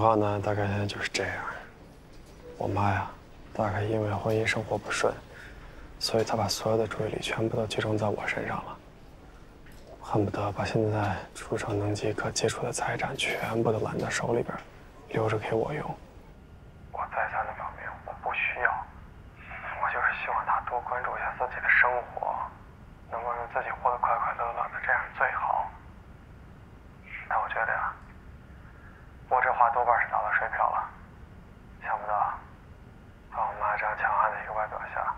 情况呢，大概现在就是这样。我妈呀，大概因为婚姻生活不顺，所以她把所有的注意力全部都集中在我身上了，恨不得把现在出手能及可接触的财产全部都揽在手里边，留着给我用。我再三的表明我不需要，我就是希望她多关注一下自己的生活，能够让自己活得快快乐乐的，这样最好。但我觉得呀。我这话多半是打了水漂了，想不到，在我妈这样强悍的一个外表下，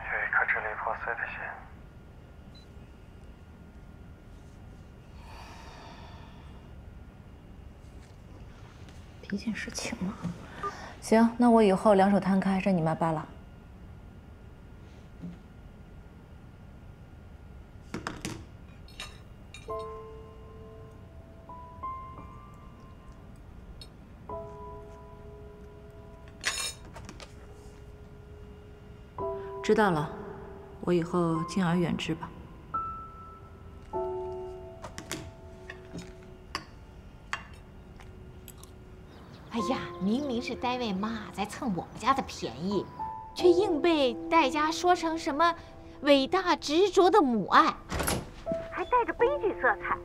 有一颗支离破碎的心。毕竟是亲妈，行，那我以后两手摊开，任你妈扒拉。知道了，我以后敬而远之吧。哎呀，明明是戴维妈在蹭我们家的便宜，却硬被戴家说成什么伟大执着的母爱，还带着悲剧色彩。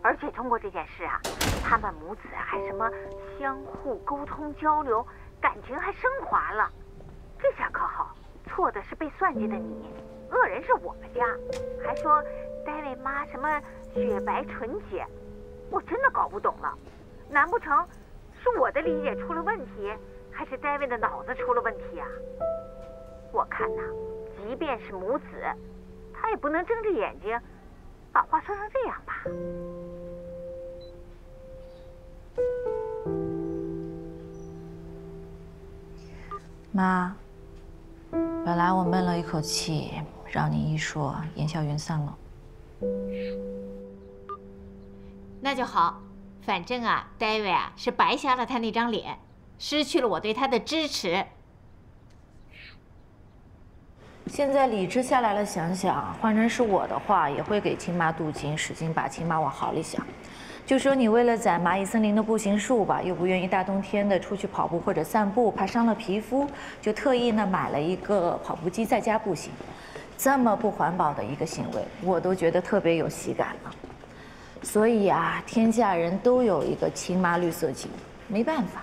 而且通过这件事啊，他们母子还什么相互沟通交流，感情还升华了。这下可好。错的是被算计的你，恶人是我们家，还说戴维妈什么雪白纯洁，我真的搞不懂了，难不成是我的理解出了问题，还是戴维的脑子出了问题啊？我看呐，即便是母子，他也不能睁着眼睛把话说成这样吧？妈。本来我闷了一口气，让你一说，烟消云散了。那就好，反正啊，戴维啊是白瞎了他那张脸，失去了我对他的支持。现在理智下来了，想想，换成是我的话，也会给亲妈镀金，使劲把亲妈往好里想。就说你为了攒蚂蚁森林的步行数吧，又不愿意大冬天的出去跑步或者散步，怕伤了皮肤，就特意呢买了一个跑步机在家步行。这么不环保的一个行为，我都觉得特别有喜感了。所以啊，天下人都有一个亲妈绿色情，没办法。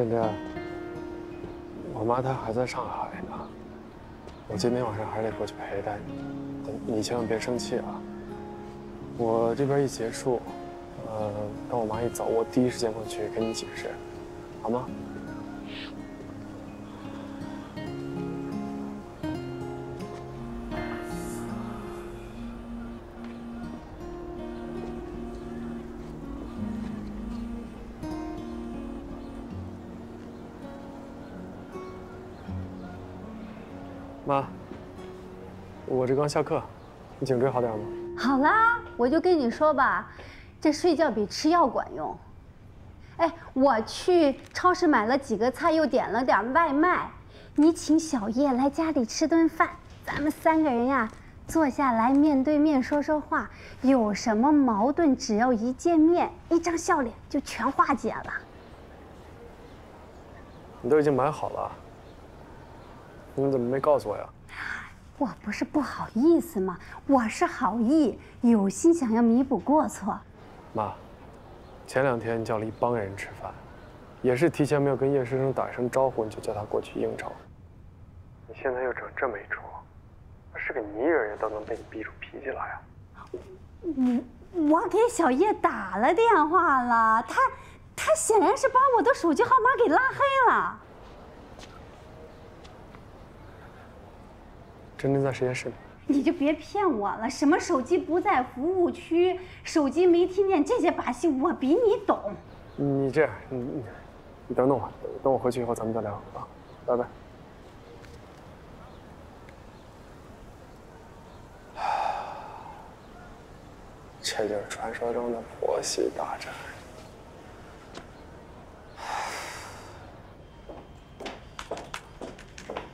真真。我妈她还在上海呢，我今天晚上还得过去陪她你，你千万别生气啊。我这边一结束，呃，等我妈一走，我第一时间过去跟你解释，好吗？我这刚下课，你颈椎好点吗？好啦，我就跟你说吧，这睡觉比吃药管用。哎，我去超市买了几个菜，又点了点外卖，你请小叶来家里吃顿饭，咱们三个人呀坐下来面对面说说话，有什么矛盾，只要一见面，一张笑脸就全化解了。你都已经买好了。你怎么没告诉我呀？我不是不好意思吗？我是好意，有心想要弥补过错。妈，前两天你叫了一帮人吃饭，也是提前没有跟叶师生打一声招呼，你就叫他过去应酬。你现在又整这么一出，是个泥人也都能被你逼出脾气来啊！我我给小叶打了电话了，他他显然是把我的手机号码给拉黑了。真真在实验室里。你就别骗我了，什么手机不在服务区，手机没听见，这些把戏我比你懂。你这样，你你你等等我，等我回去以后咱们再聊啊，拜拜。这就是传说中的婆媳大战。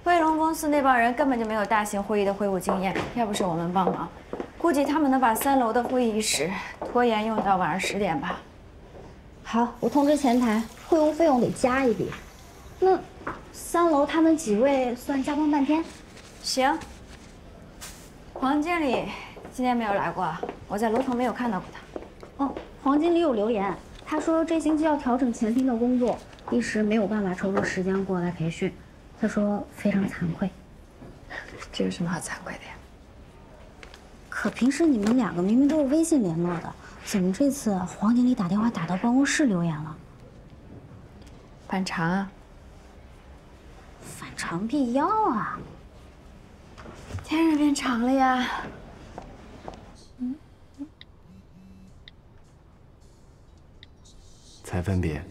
卫龙公司那帮人根本就没有大型会议的会务经验，要不是我们帮忙，估计他们能把三楼的会议室拖延用到晚上十点吧。好，我通知前台，会务费用得加一笔。那三楼他们几位算加班半天？行。黄经理今天没有来过，我在楼层没有看到过他。哦，黄经理有留言，他说这星期要调整前厅的工作，一时没有办法抽出时间过来培训。他说非常惭愧。这有什么好惭愧的呀？可平时你们两个明明都是微信联络的，怎么这次黄经理打电话打到办公室留言了？反常啊！反常必要啊！天日变长了呀！才分别，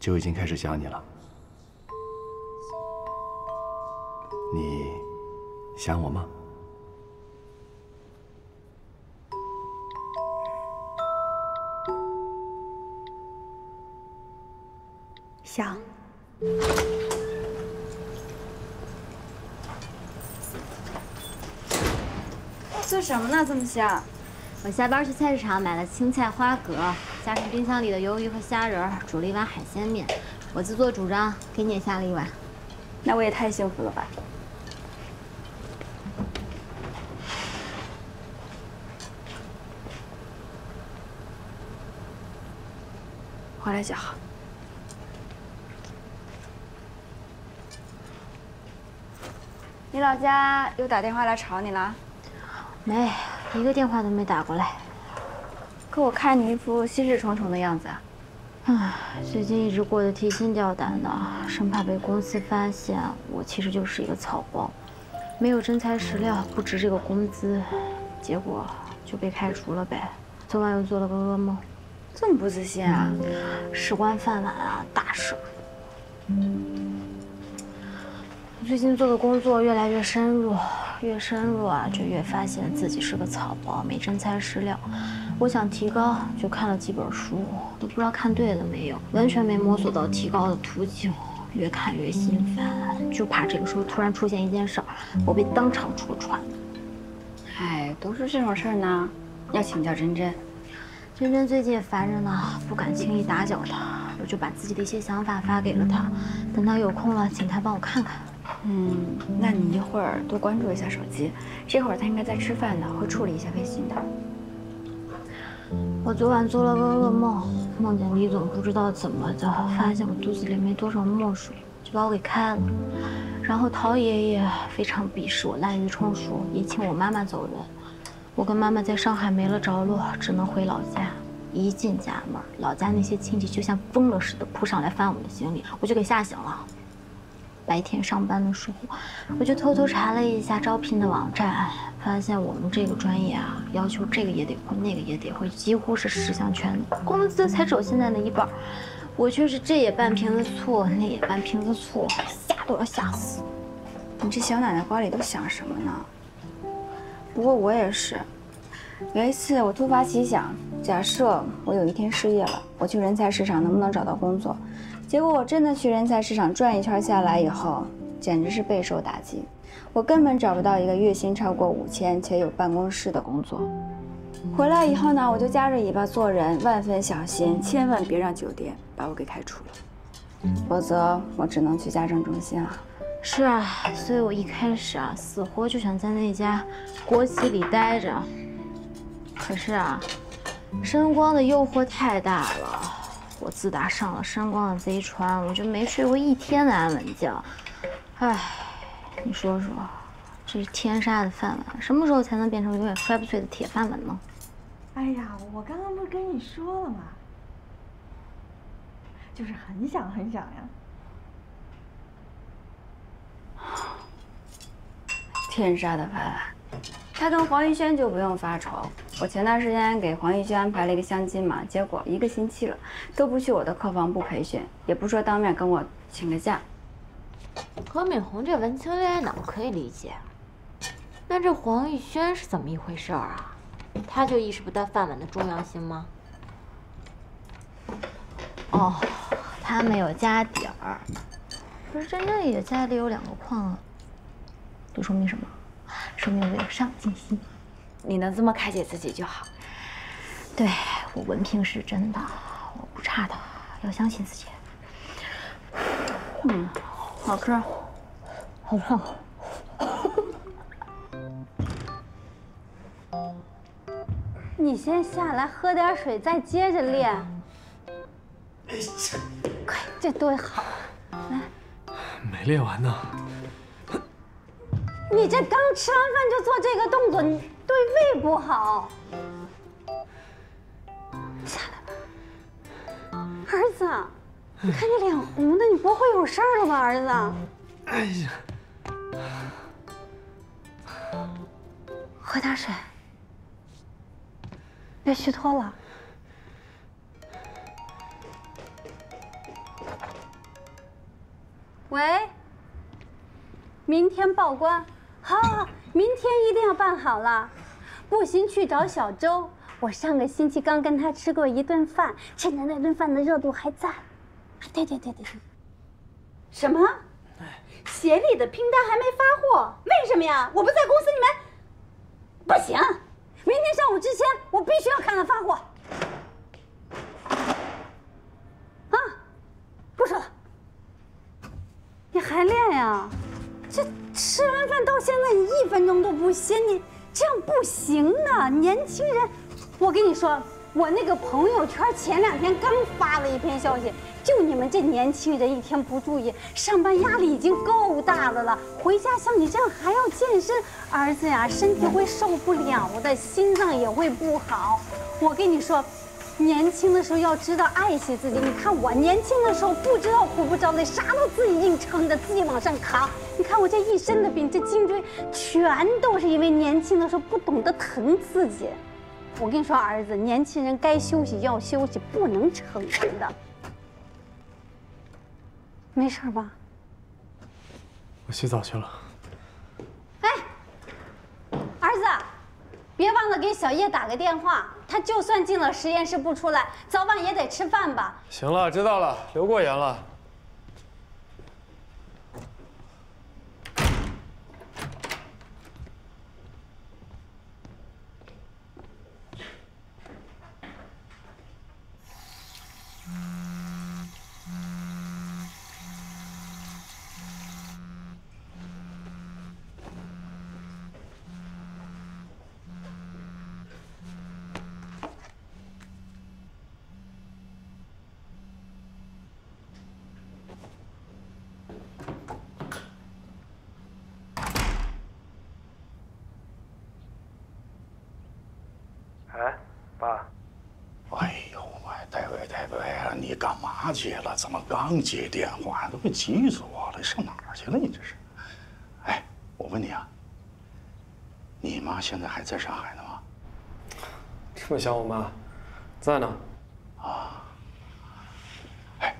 就已经开始想你了。你想我吗？想。做什么呢？这么香？我下班去菜市场买了青菜、花蛤，加上冰箱里的鱿鱼和虾仁，煮了一碗海鲜面。我自作主张给你也下了一碗。那我也太幸福了吧！回来就好。你老家又打电话来吵你了？没，一个电话都没打过来。可我看你一副心事重重的样子啊。唉，最近一直过得提心吊胆的，生怕被公司发现我其实就是一个草包，没有真材实料，不值这个工资，结果就被开除了呗。昨晚又做了个噩梦。这么不自信啊？事关饭碗啊，大事。最近做的工作越来越深入，越深入啊，就越发现自己是个草包，没真材实料。我想提高，就看了几本书，都不知道看对了没有，完全没摸索到提高的途径，越看越心烦，就怕这个时候突然出现一件事儿，我被当场戳穿。哎，都是这种事儿呢，要请教真真。真真最近也烦着呢，不敢轻易打搅她，我就把自己的一些想法发给了她，等她有空了，请她帮我看看。嗯，那你一会儿多关注一下手机，这会儿她应该在吃饭呢，会处理一下微信的。我昨晚做了个噩梦，梦见李总不知道怎么的，发现我肚子里没多少墨水，就把我给开了。然后陶爷爷非常鄙视我滥竽充数，也请我妈妈走人。我跟妈妈在上海没了着落，只能回老家。一进家门，老家那些亲戚就像疯了似的扑上来翻我们的行李，我就给吓醒了。白天上班的时候，我就偷偷查了一下招聘的网站，发现我们这个专业啊，要求这个也得会，那个也得会，几乎是十项全能。工资才只有现在的一半，我却是这也半瓶子醋，那也半瓶子醋，吓都要吓死。你这小奶奶瓜里都想什么呢？不过我也是，有一次我突发奇想，假设我有一天失业了，我去人才市场能不能找到工作？结果我真的去人才市场转一圈下来以后，简直是备受打击，我根本找不到一个月薪超过五千且有办公室的工作。回来以后呢，我就夹着尾巴做人，万分小心，千万别让酒店把我给开除了，否则我只能去家政中心了。是啊，所以我一开始啊，死活就想在那家国企里待着。可是啊，申光的诱惑太大了。我自打上了申光的贼船，我就没睡过一天的安稳觉。唉，你说说，这是天杀的饭碗，什么时候才能变成永远摔不碎的铁饭碗呢？哎呀，我刚刚不是跟你说了吗？就是很想很想呀。天杀的凡凡，他跟黄玉轩就不用发愁。我前段时间给黄玉轩安排了一个相亲嘛，结果一个星期了，都不去我的客房部培训，也不说当面跟我请个假。何敏红这文青恋爱脑可以理解，那这黄玉轩是怎么一回事啊？他就意识不到饭碗的重要性吗？哦，他没有家底儿，可是真正也家里有两个矿啊，这说明什么？说明我有上进心。你能这么开解自己就好。对我文凭是真的，我不差的，要相信自己。嗯，好吃，好烫。你先下来喝点水，再接着练。快，这多好！来，没练完呢。你这刚吃完饭就做这个动作，你对胃不好。下来吧，儿子，你看你脸红的，你不会有事儿了吧，儿子？哎呀，喝点水，别虚脱了。喂，明天报关。好，好，明天一定要办好了。不行，去找小周。我上个星期刚跟他吃过一顿饭，趁着那顿饭的热度还在。对对对对对。什么？哎协力的拼单还没发货？为什么呀？我不在公司，你们不行。明天上午之前，我必须要看到发货。啊，不说了。你还练呀？这吃完饭到现在，你一分钟都不歇，你这样不行的。年轻人，我跟你说，我那个朋友圈前两天刚发了一篇消息，就你们这年轻人一天不注意，上班压力已经够大的了，回家像你这样还要健身，儿子呀，身体会受不了的，心脏也会不好。我跟你说。年轻的时候要知道爱惜自己。你看我年轻的时候不知道苦不着累，啥都自己硬撑着，自己往上扛。你看我这一身的病，这颈椎全都是因为年轻的时候不懂得疼自己。我跟你说，儿子，年轻人该休息要休息，不能逞能的。没事吧？我洗澡去了。哎，儿子。别忘了给小叶打个电话，他就算进了实验室不出来，早晚也得吃饭吧。行了，知道了，留过言了。接了，怎么刚接电话都给急死我了？上哪儿去了？你这是？哎，我问你啊，你妈现在还在上海呢吗？这么想我妈，在呢。啊。哎，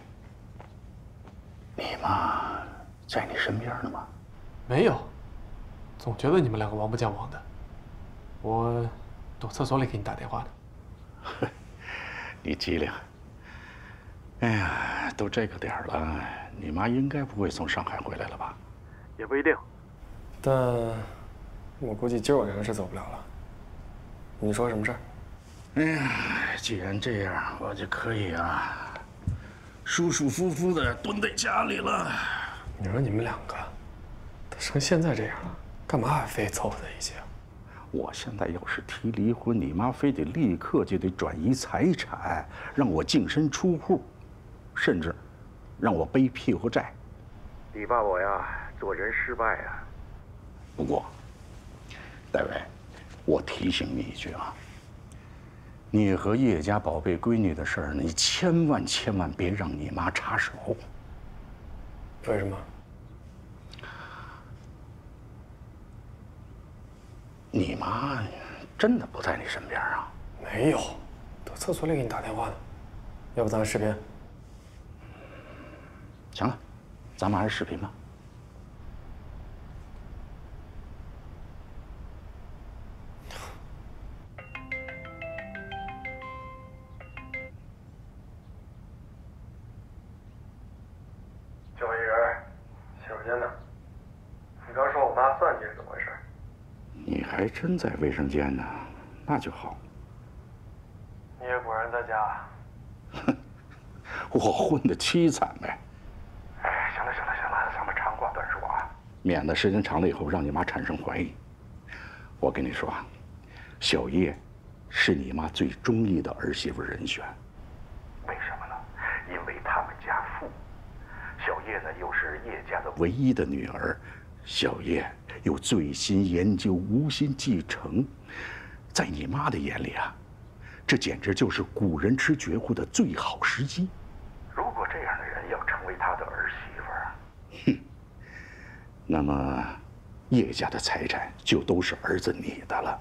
你妈在你身边呢吗？没有，总觉得你们两个王不见王的。我躲厕所里给你打电话呢。你机灵。哎呀，都这个点儿了，你妈应该不会从上海回来了吧？也不一定，但我估计今晚上是走不了了。你说什么事儿？哎呀，既然这样，我就可以啊，舒舒服服的蹲在家里了。你说你们两个都成现在这样了，干嘛还非凑合在一起啊？我现在要是提离婚，你妈非得立刻就得转移财产，让我净身出户。甚至让我背屁股债。你爸我呀，做人失败啊。不过，戴维，我提醒你一句啊，你和叶家宝贝闺女的事儿，你千万千万别让你妈插手。为什么？你妈真的不在你身边啊？没有，到厕所里给你打电话呢。要不咱视频？行了，咱们还是视频吧。教育员，洗手间呢？你刚说我妈算计是怎么回事？你还真在卫生间呢，那就好。你也果然在家。哼我混的凄惨呗。哎，行了行了行了，咱们长话短说啊，免得时间长了以后让你妈产生怀疑。我跟你说啊，小叶是你妈最中意的儿媳妇人选。为什么呢？因为他们家富，小叶呢又是叶家的唯一的女儿，小叶又醉心研究，无心继承，在你妈的眼里啊，这简直就是古人吃绝户的最好时机。如果这样的人要成为他的儿媳妇儿，那么叶家的财产就都是儿子你的了，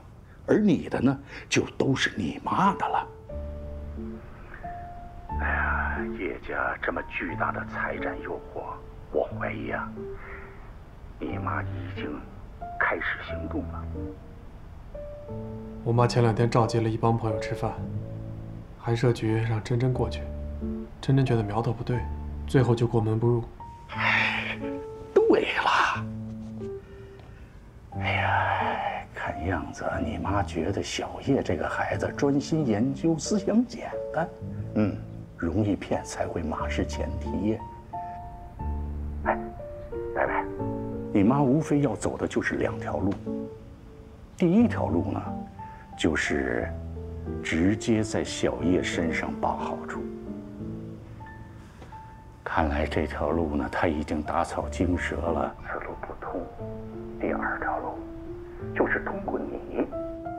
而你的呢，就都是你妈的了。哎呀，叶家这么巨大的财产诱惑，我怀疑啊，你妈已经开始行动了。我妈前两天召集了一帮朋友吃饭，韩社局让珍珍过去，珍珍觉得苗头不对，最后就过门不入。对了，哎呀，看样子你妈觉得小叶这个孩子专心研究，思想简单，嗯，容易骗才会马失前蹄。哎，白白，你妈无非要走的就是两条路。第一条路呢，就是直接在小叶身上报好处。看来这条路呢，他已经打草惊蛇了，此路不通。第二条路，就是通过你，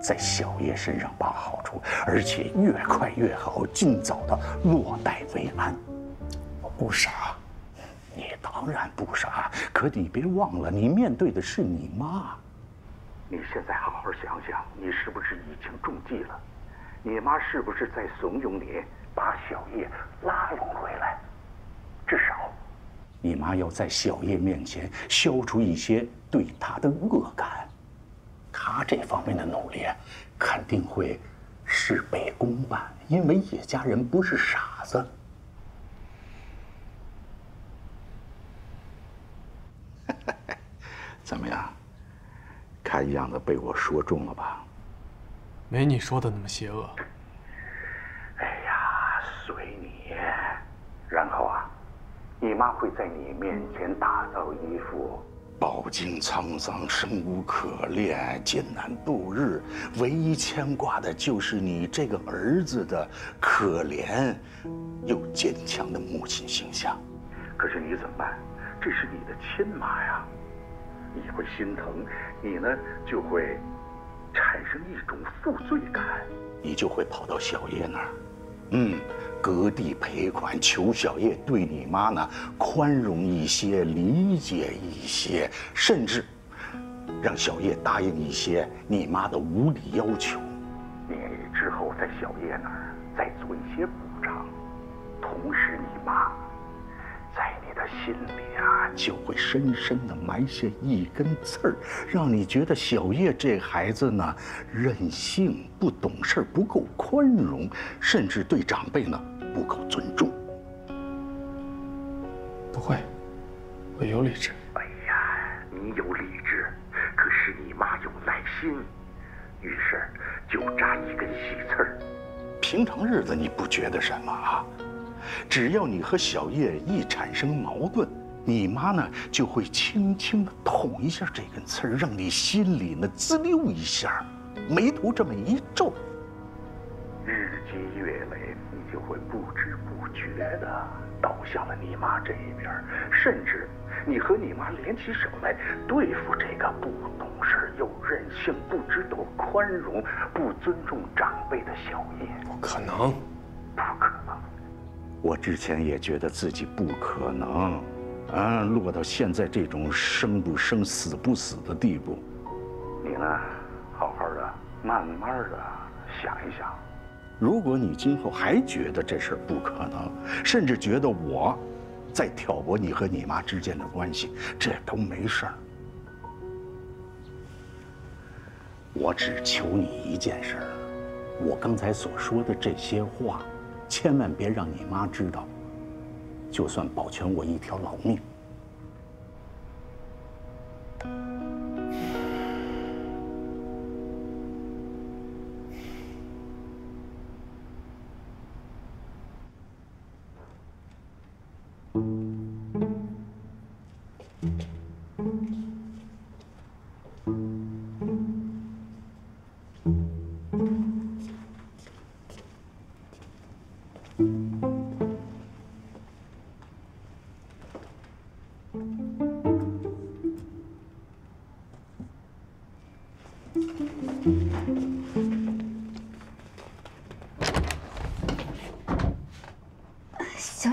在小叶身上把好处，而且越快越好，尽早的落袋为安。我不傻，你当然不傻，可你别忘了，你面对的是你妈。你现在好好想想，你是不是已经中计了？你妈是不是在怂恿你把小叶拉拢回来？至少，你妈要在小叶面前消除一些对他的恶感，他这方面的努力肯定会事倍功半，因为叶家人不是傻子。怎么样？看样子被我说中了吧？没你说的那么邪恶。哎呀，随你。然后啊，你妈会在你面前打造一副饱经沧桑、生无可恋、艰难度日，唯一牵挂的就是你这个儿子的可怜又坚强的母亲形象。可是你怎么办？这是你的亲妈呀！你会心疼，你呢就会产生一种负罪感，你就会跑到小叶那儿，嗯，割地赔款，求小叶对你妈呢宽容一些，理解一些，甚至让小叶答应一些你妈的无理要求。你之后在小叶那儿再做一些补偿，同时你妈。在你的心里啊，就会深深的埋下一根刺儿，让你觉得小叶这孩子呢，任性、不懂事、不够宽容，甚至对长辈呢不够尊重。不会，我有理智。哎呀，你有理智，可是你妈有耐心，于是就扎一根细刺儿。平常日子你不觉得什么啊？只要你和小叶一产生矛盾，你妈呢就会轻轻的捅一下这根刺儿，让你心里呢滋溜一下，眉头这么一皱。日积月累，你就会不知不觉的倒向了你妈这一边，甚至你和你妈联起手来对付这个不懂事又任性、不知道宽容、不尊重长辈的小叶。不可能，不可能。我之前也觉得自己不可能，啊，落到现在这种生不生、死不死的地步。你呢，好好的慢慢的想一想。如果你今后还觉得这事儿不可能，甚至觉得我在挑拨你和你妈之间的关系，这都没事儿。我只求你一件事儿，我刚才所说的这些话，千万别让你妈知道。就算保全我一条老命。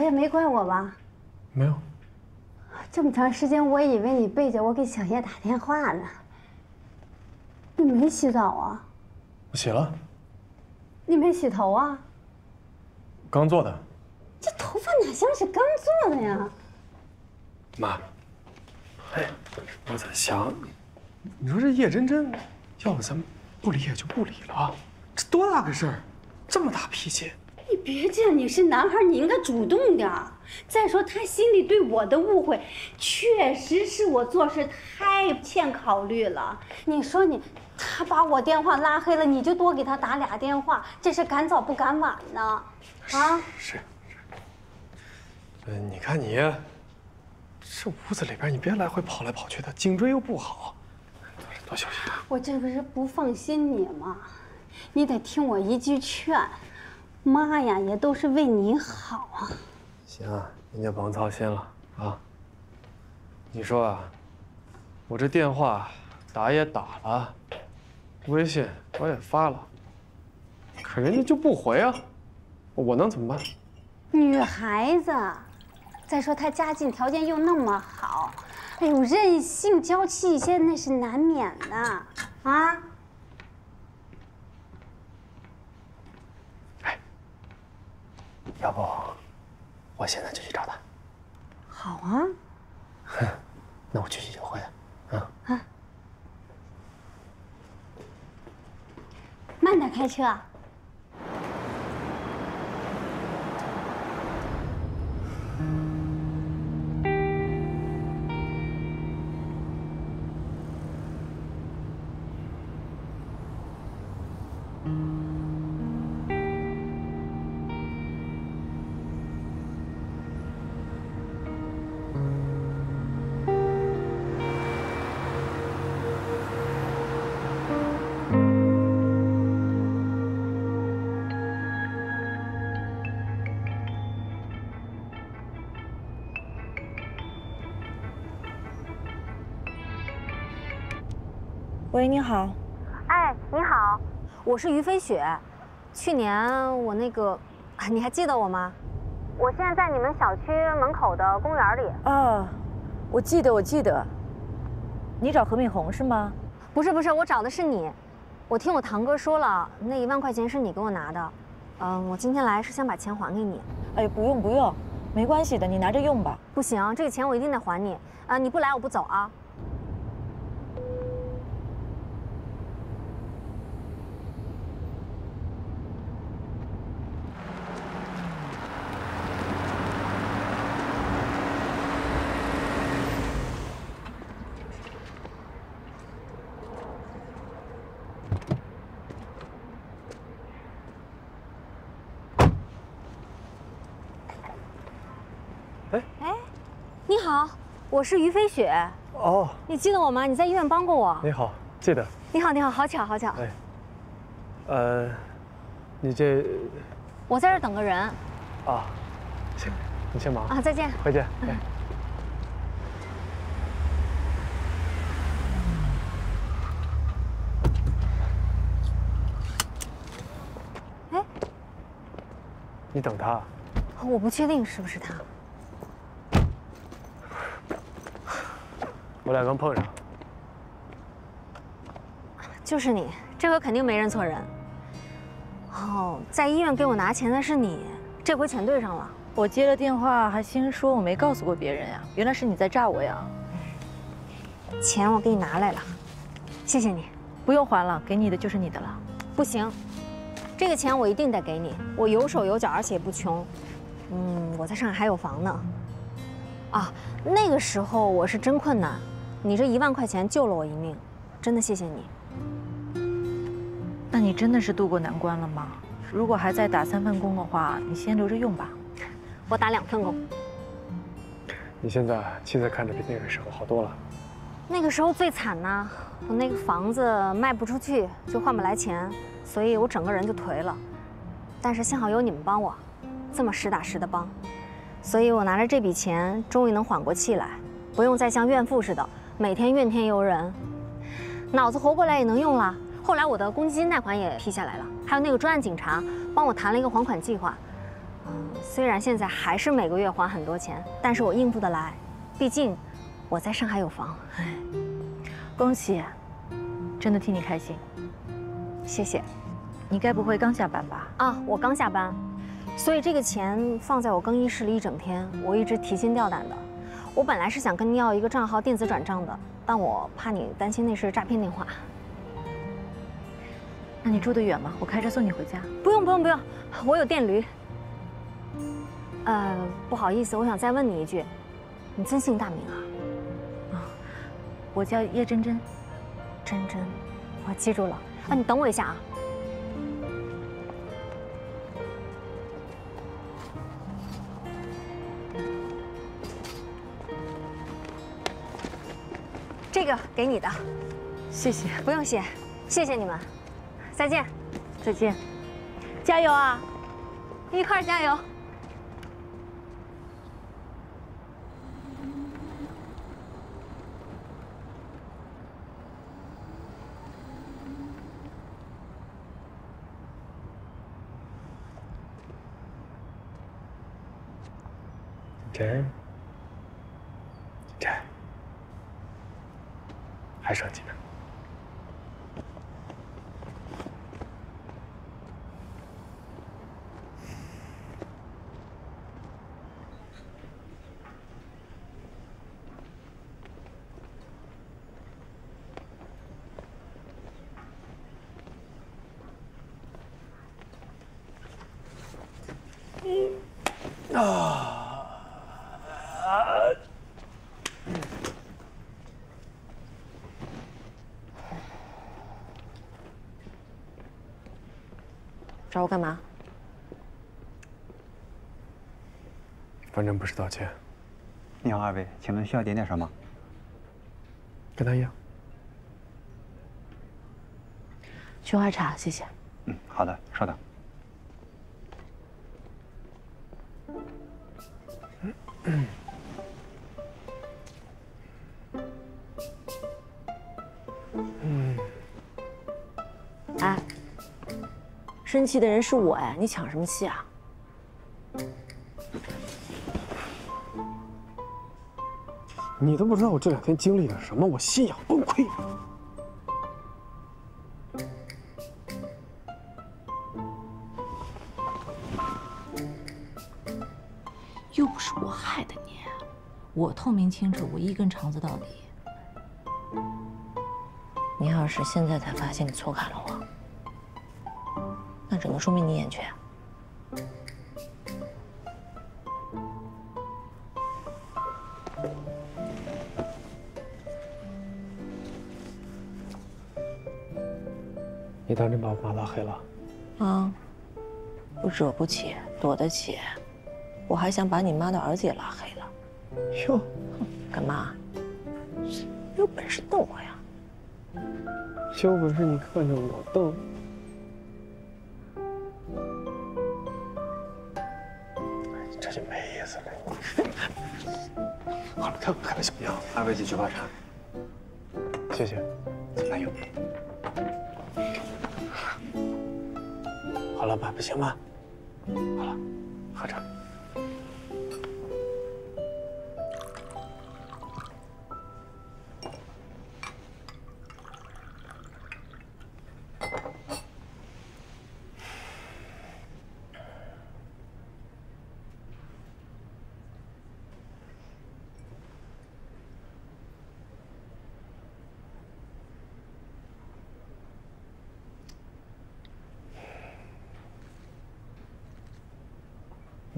小叶没怪我吧？没有。这么长时间，我以为你背着我给小叶打电话呢。你没洗澡啊？我洗了。你没洗头啊？刚做的。这头发哪像是刚做的呀？妈，哎，我在想，你说这叶真真，要不咱不理也就不理了，这多大个事儿，这么大脾气。你别这样，你是男孩，你应该主动点儿。再说他心里对我的误会，确实是我做事太欠考虑了。你说你，他把我电话拉黑了，你就多给他打俩电话，这是赶早不赶晚呢。啊？是是。呃，你看你，这屋子里边你别来回跑来跑去的，颈椎又不好，多休息。我这不是不放心你吗？你得听我一句劝。妈呀，也都是为你好啊！行，啊您就甭操心了啊。你说啊，我这电话打也打了，微信我也发了，可人家就不回啊，我能怎么办？女孩子，再说她家境条件又那么好，哎呦，任性娇气一些那是难免的啊。要不，我现在就去找他。好啊。哼，那我去去就回。啊啊。慢点开车。喂，你好。哎，你好，我是于飞雪。去年我那个，你还记得我吗？我现在在你们小区门口的公园里。啊，我记得，我记得。你找何敏红是吗？不是，不是，我找的是你。我听我堂哥说了，那一万块钱是你给我拿的。嗯，我今天来是想把钱还给你。哎，不用不用，没关系的，你拿着用吧。不行，这个钱我一定得还你。啊，你不来我不走啊。哎哎，你好，我是于飞雪。哦，你记得我吗？你在医院帮过我。你好，记得。你好，你好，好巧，好巧。哎，呃，你这……我在这等个人。啊，行，你先忙啊，再见，回见。哎。哎，你等他？我不确定是不是他。我俩刚碰上，就是你，这回肯定没认错人。哦，在医院给我拿钱的是你，这回全对上了。我接了电话，还心说我没告诉过别人呀，原来是你在诈我呀。钱我给你拿来了，谢谢你。不用还了，给你的就是你的了。不行，这个钱我一定得给你。我有手有脚，而且也不穷。嗯，我在上海还有房呢。啊，那个时候我是真困难，你这一万块钱救了我一命，真的谢谢你。那你真的是渡过难关了吗？如果还在打三份工的话，你先留着用吧。我打两份工。你现在现在看着比那个时候好多了。那个时候最惨呢，我那个房子卖不出去，就换不来钱，所以我整个人就颓了。但是幸好有你们帮我，这么实打实的帮，所以我拿着这笔钱，终于能缓过气来，不用再像怨妇似的每天怨天尤人，脑子活过来也能用了。后来我的公积金贷款也批下来了，还有那个专案警察帮我谈了一个还款计划。嗯，虽然现在还是每个月还很多钱，但是我应付得来，毕竟。我在上海有房，哎，恭喜，真的替你开心，谢谢。你该不会刚下班吧？啊，我刚下班，所以这个钱放在我更衣室里一整天，我一直提心吊胆的。我本来是想跟你要一个账号电子转账的，但我怕你担心那是诈骗电话。那你住得远吗？我开车送你回家。不用不用不用，我有电驴。呃，不好意思，我想再问你一句，你尊姓大名啊？我叫叶真真，真真，我记住了。啊，你等我一下啊。个给你的，谢谢。不用谢，谢谢你们，再见，再见，加油啊，一块加油。真，真，还生气呢？啊！找我干嘛？反正不是道歉。你好，二位，请问需要点点什么？跟他一样。菊花茶，谢谢。嗯，好的，稍等。生 气的人是我哎，你抢什么气啊？你都不知道我这两天经历了什么，我信仰崩溃。又不是我害的你，我透明清楚，我一根肠子到底。你要是现在才发现你错开了我。那只能说明你眼缺。你当真把我妈拉黑了？啊，我惹不起，躲得起。我还想把你妈的儿子也拉黑了。哟，干嘛？有本事瞪我呀！有本事你看着我瞪。好了，开开玩笑。你好，二位请菊花茶。谢谢，慢用。好了吧，不行吗？好了，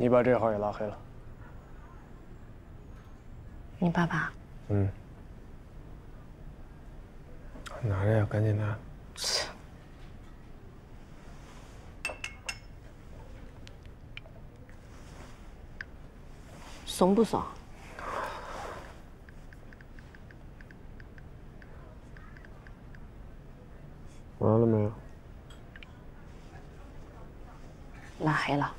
你把这号也拉黑了。你爸爸？嗯。拿着呀，赶紧拿。怂不怂？完了没有？拉黑了。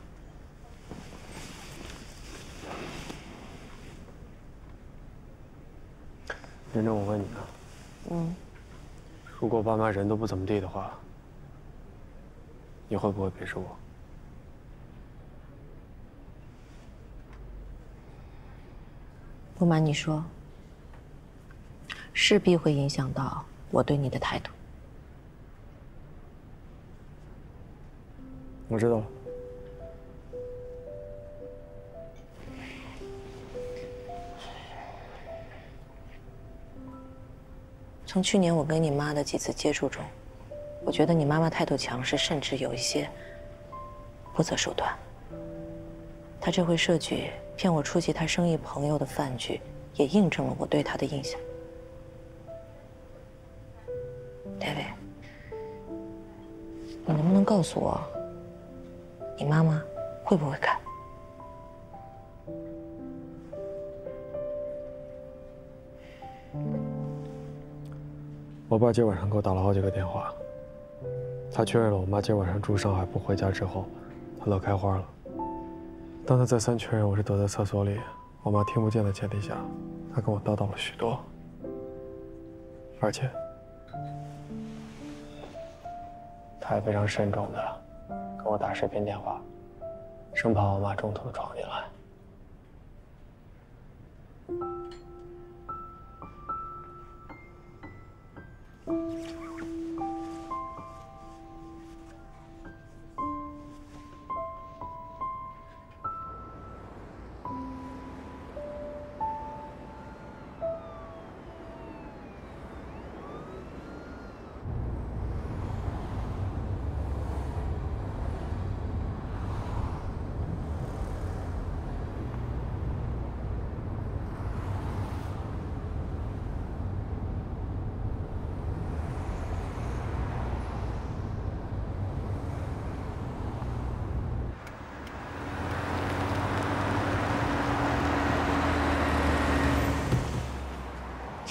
真真，我问你啊，嗯，如果爸妈人都不怎么地的话，你会不会鄙视我？不瞒你说，势必会影响到我对你的态度。我知道了。从去年我跟你妈的几次接触中，我觉得你妈妈态度强势，甚至有一些不择手段。她这回设局骗我出席她生意朋友的饭局，也印证了我对她的印象。David，你能不能告诉我，你妈妈会不会看？我爸今晚上给我打了好几个电话，他确认了我妈今晚上住上海不回家之后，他乐开花了。当他再三确认我是躲在厕所里，我妈听不见的前提下，他跟我叨叨了许多，而且他还非常慎重的跟我打视频电话，生怕我妈中途闯进来。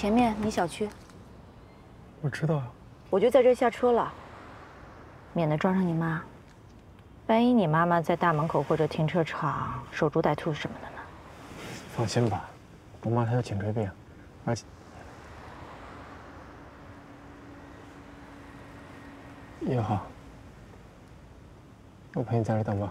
前面你小区，我知道啊。我就在这下车了，免得撞上你妈。万一你妈妈在大门口或者停车场守株待兔什么的呢？放心吧，我妈她有颈椎病，而且也好，我陪你在这等吧。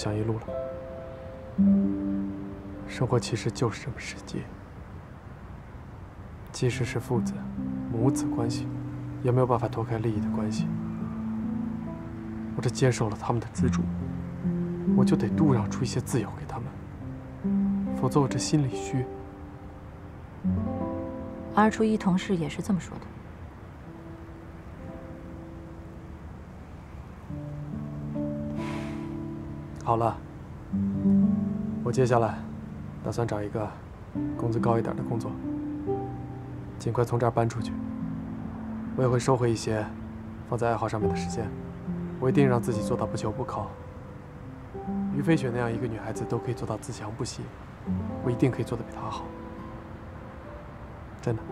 想一路了。生活其实就是这么实际，即使是父子、母子关系，也没有办法脱开利益的关系。我这接受了他们的资助，我就得度让出一些自由给他们，否则我这心里虚。二初一同事也是这么说的。好了，我接下来打算找一个工资高一点的工作，尽快从这儿搬出去。我也会收回一些放在爱好上面的时间，我一定让自己做到不求不靠。于飞雪那样一个女孩子都可以做到自强不息，我一定可以做得比她好。真的。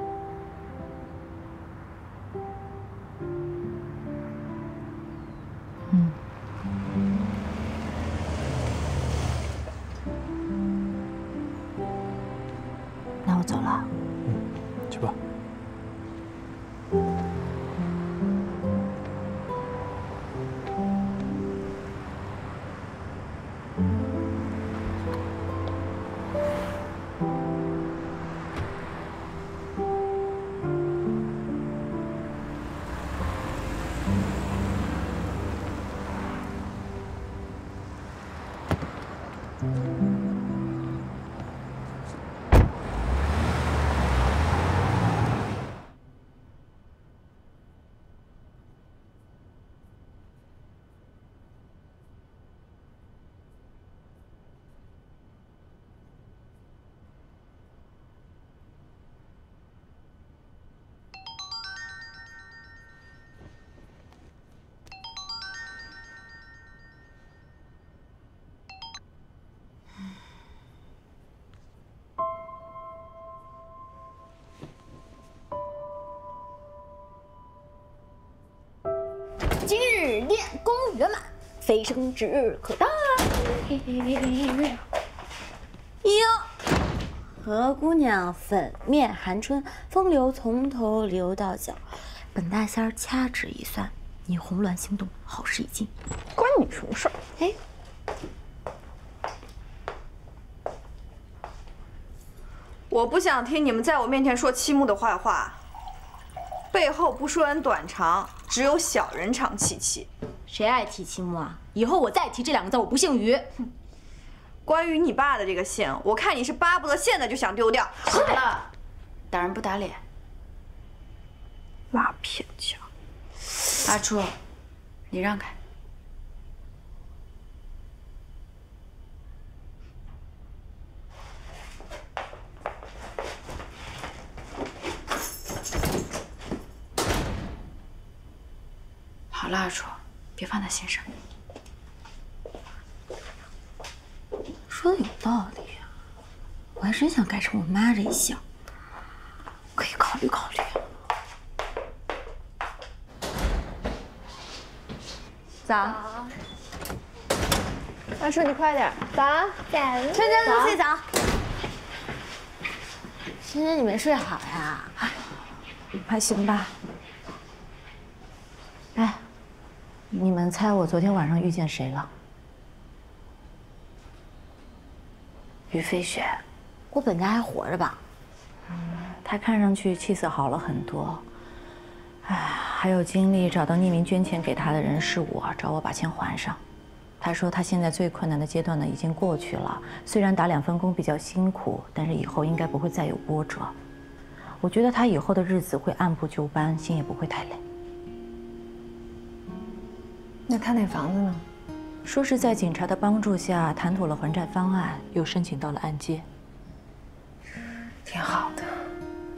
飞升指日可待。哟，何姑娘粉面含春，风流从头流到脚。本大仙儿掐指一算，你红鸾心动，好事已尽。关你什么事儿？哎，我不想听你们在我面前说七木的坏话，背后不说人短长，只有小人长戚戚。谁爱提七木啊？以后我再提这两个字，我不姓于。关于你爸的这个姓，我看你是巴不得现在就想丢掉。好了，打人不打脸。拉偏架。阿初，你让开。好了，阿初，别放在心上。说的有道理啊，我还真想改成我妈这一项，可以考虑考虑。早。二叔，你快点。早。早。春江入睡早。晨晨，你没睡好呀？还行吧。你们猜我昨天晚上遇见谁了？于飞雪。我本家还活着吧？他看上去气色好了很多。哎，还有精力找到匿名捐钱给他的人是我，找我把钱还上。他说他现在最困难的阶段呢已经过去了，虽然打两份工比较辛苦，但是以后应该不会再有波折。我觉得他以后的日子会按部就班，心也不会太累。那他那房子呢？说是在警察的帮助下谈妥了还债方案，又申请到了按揭。挺好的，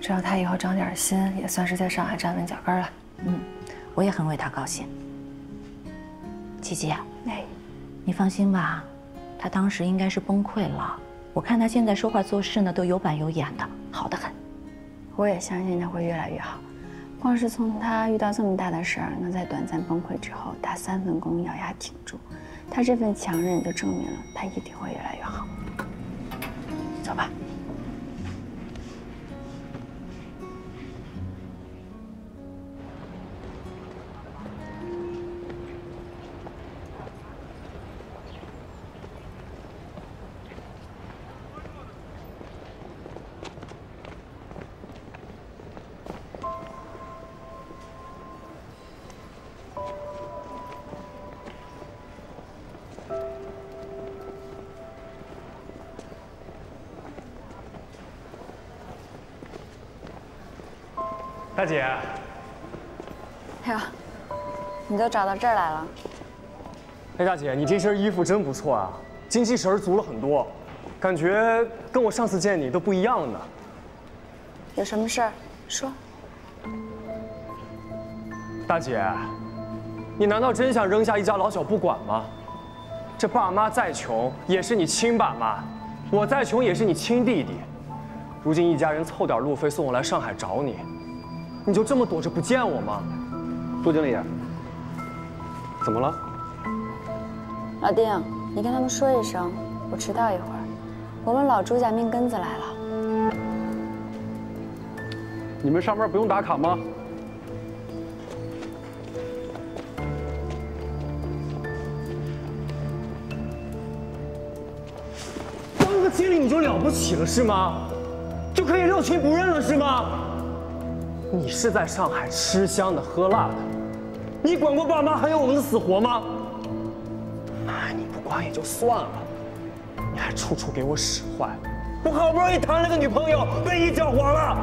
只要他以后长点心，也算是在上海站稳脚跟了。嗯，我也很为他高兴。琪琪啊，哎，你放心吧，他当时应该是崩溃了。我看他现在说话做事呢，都有板有眼的，好得很。我也相信他会越来越好。光是从他遇到这么大的事儿，能在短暂崩溃之后打三份工，咬牙挺住，他这份强韧就证明了他一定会越来越好。走吧。大姐，哎呀，你都找到这儿来了。哎，大姐，你这身衣服真不错啊，精气神足了很多，感觉跟我上次见你都不一样了呢。有什么事儿说。大姐，你难道真想扔下一家老小不管吗？这爸妈再穷也是你亲爸妈，我再穷也是你亲弟弟。如今一家人凑点路费送我来上海找你，你就这么躲着不见我吗？杜经理，怎么了？老丁，你跟他们说一声，我迟到一会儿。我们老朱家命根子来了。你们上班不用打卡吗？当个经理你就了不起了是吗？就可以六亲不认了是吗？你是在上海吃香的喝辣的，你管过爸妈还有我们的死活吗？妈，你不管也就算了，你还处处给我使坏，我好不容易谈了个女朋友，被你搅黄了。